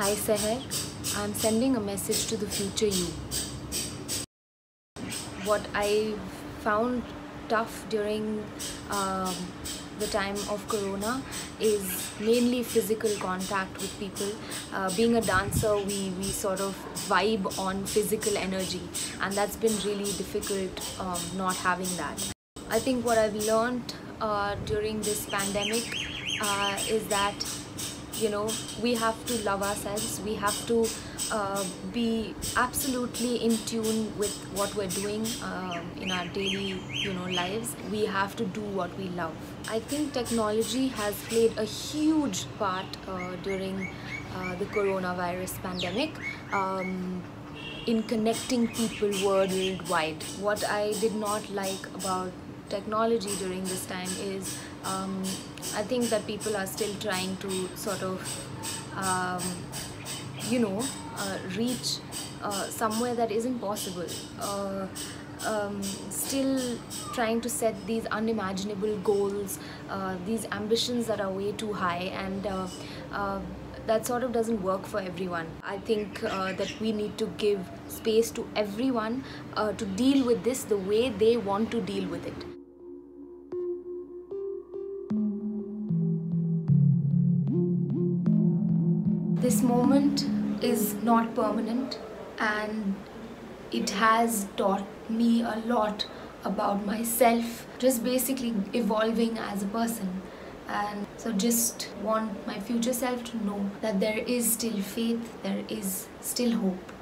Hi Seher, I'm sending a message to the future you. What I found tough during um, the time of corona is mainly physical contact with people. Uh, being a dancer, we, we sort of vibe on physical energy, and that's been really difficult um, not having that. I think what I've learned uh, during this pandemic uh, is that you know we have to love ourselves. We have to uh, be absolutely in tune with what we're doing um, in our daily you know lives. We have to do what we love. I think technology has played a huge part uh, during uh, the coronavirus pandemic um, in connecting people worldwide. What i did not like about technology during this time is um, I think that people are still trying to sort of um, you know uh, reach uh, somewhere that isn't possible uh, um, still trying to set these unimaginable goals uh, these ambitions that are way too high and uh, uh, that sort of doesn't work for everyone. I think uh, that we need to give space to everyone uh, to deal with this the way they want to deal with it. This moment is not permanent and it has taught me a lot about myself, just basically evolving as a person. And so, just want my future self to know that there is still faith, there is still hope.